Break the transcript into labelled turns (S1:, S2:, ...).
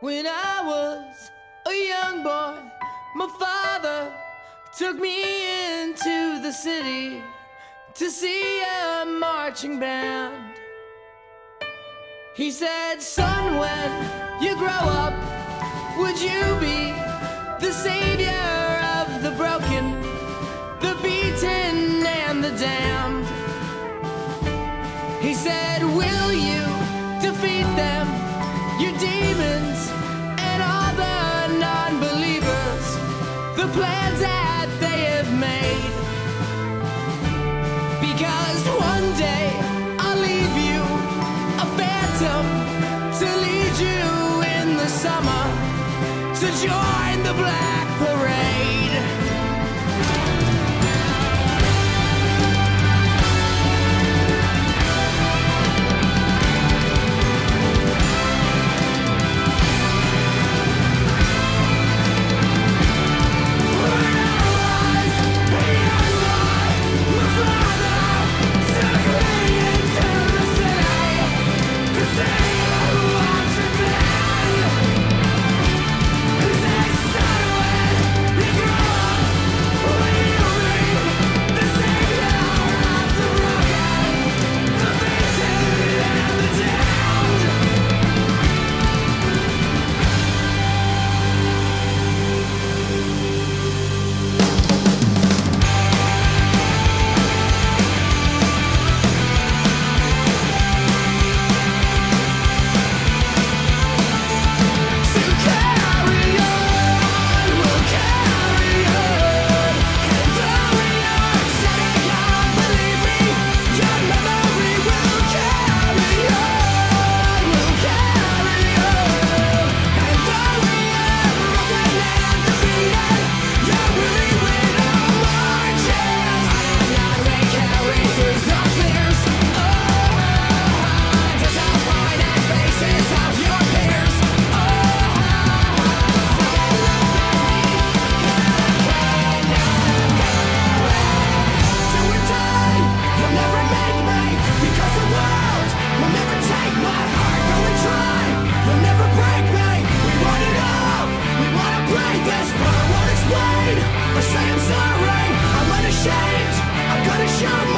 S1: When I was a young boy, my father took me into the city to see a marching band. He said, Son, when you grow up, would you be the savior of the broken, the beaten, and the damned? He said, Will you defeat them, your demons, the black parade. I'm unashamed. I'm gonna show